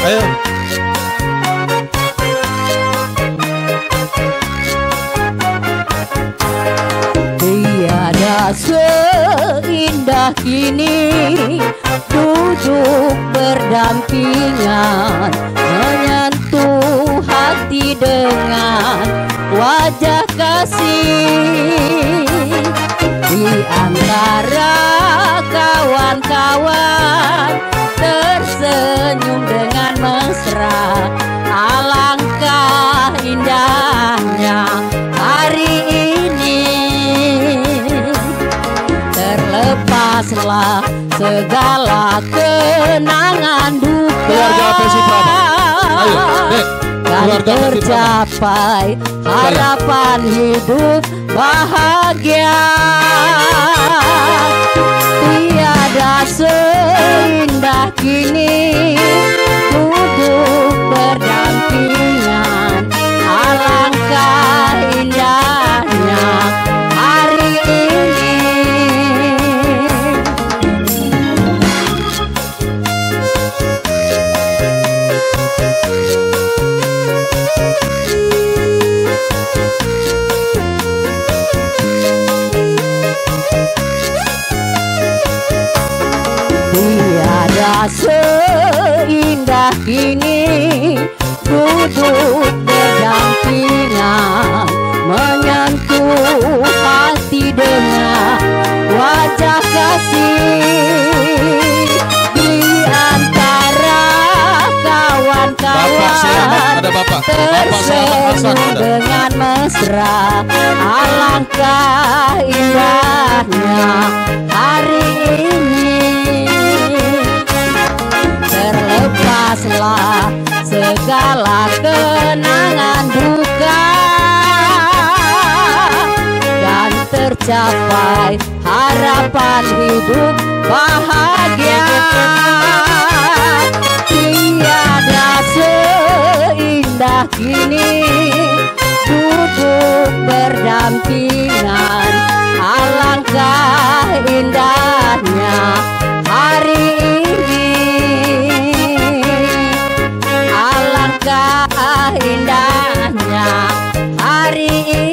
Ayo. Tiada seindah kini duduk berdampingan menyentuh hati dengan wajah kasih di antara kawan-kawan terlepaslah segala kenangan duka Keluarga. Ayo, Dek. dan Persib Prama. tercapai harapan hidup bahagia tiada seindah kini Tiada seindah kini duduk selamat, ada Bapak. Dengan mesra alangkah indahnya hari ini. Terlepaslah segala kenangan duka dan tercapai harapan hidup bahagia alangkah indahnya. Hari ini